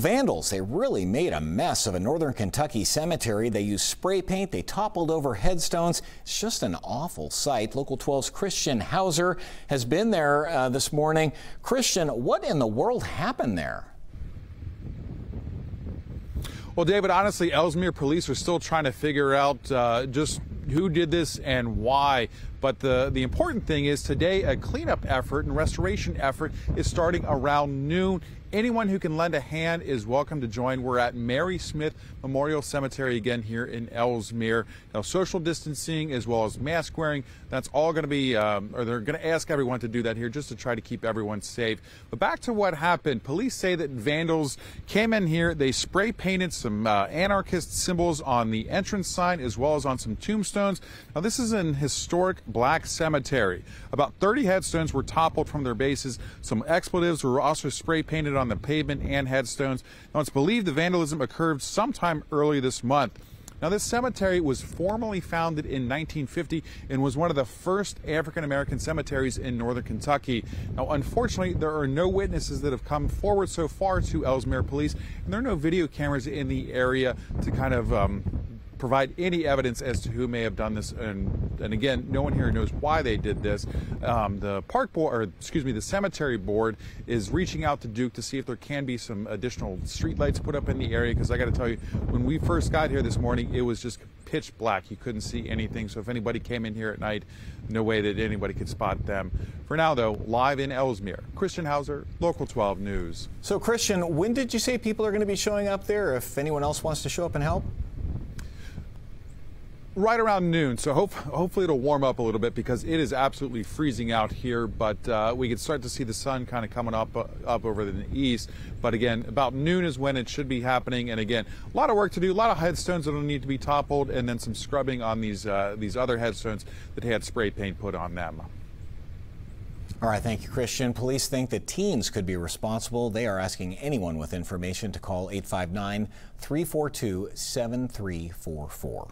Vandals, they really made a mess of a northern Kentucky cemetery. They used spray paint, they toppled over headstones. It's just an awful sight. Local 12's Christian Hauser has been there uh, this morning. Christian, what in the world happened there? Well, David, honestly, Elsmere police are still trying to figure out uh, just who did this and why. But the, the important thing is today a cleanup effort and restoration effort is starting around noon. Anyone who can lend a hand is welcome to join. We're at Mary Smith Memorial Cemetery again here in Elsmere. Now, social distancing as well as mask wearing, that's all going to be, um, or they're going to ask everyone to do that here just to try to keep everyone safe. But back to what happened. Police say that vandals came in here, they spray painted some uh, anarchist symbols on the entrance sign as well as on some tombstones. Now, this is an historic black cemetery. About 30 headstones were toppled from their bases. Some expletives were also spray painted on on the pavement and headstones. Now, it's believed the vandalism occurred sometime early this month. Now, this cemetery was formally founded in 1950 and was one of the first African American cemeteries in northern Kentucky. Now, unfortunately, there are no witnesses that have come forward so far to Elsmere Police, and there are no video cameras in the area to kind of um, provide any evidence as to who may have done this. And, and again, no one here knows why they did this. Um, the park board, or excuse me, the cemetery board is reaching out to Duke to see if there can be some additional streetlights put up in the area. Because I got to tell you, when we first got here this morning, it was just pitch black. You couldn't see anything. So if anybody came in here at night, no way that anybody could spot them. For now, though, live in Elsmere, Christian Hauser, Local 12 News. So, Christian, when did you say people are going to be showing up there? If anyone else wants to show up and help? Right around noon. So hope, hopefully it'll warm up a little bit because it is absolutely freezing out here. But uh, we can start to see the sun kind of coming up uh, up over the east. But again, about noon is when it should be happening. And again, a lot of work to do, a lot of headstones that will need to be toppled, and then some scrubbing on these uh, these other headstones that had spray paint put on them. All right, thank you, Christian. Police think that teens could be responsible. They are asking anyone with information to call 859 342 7344.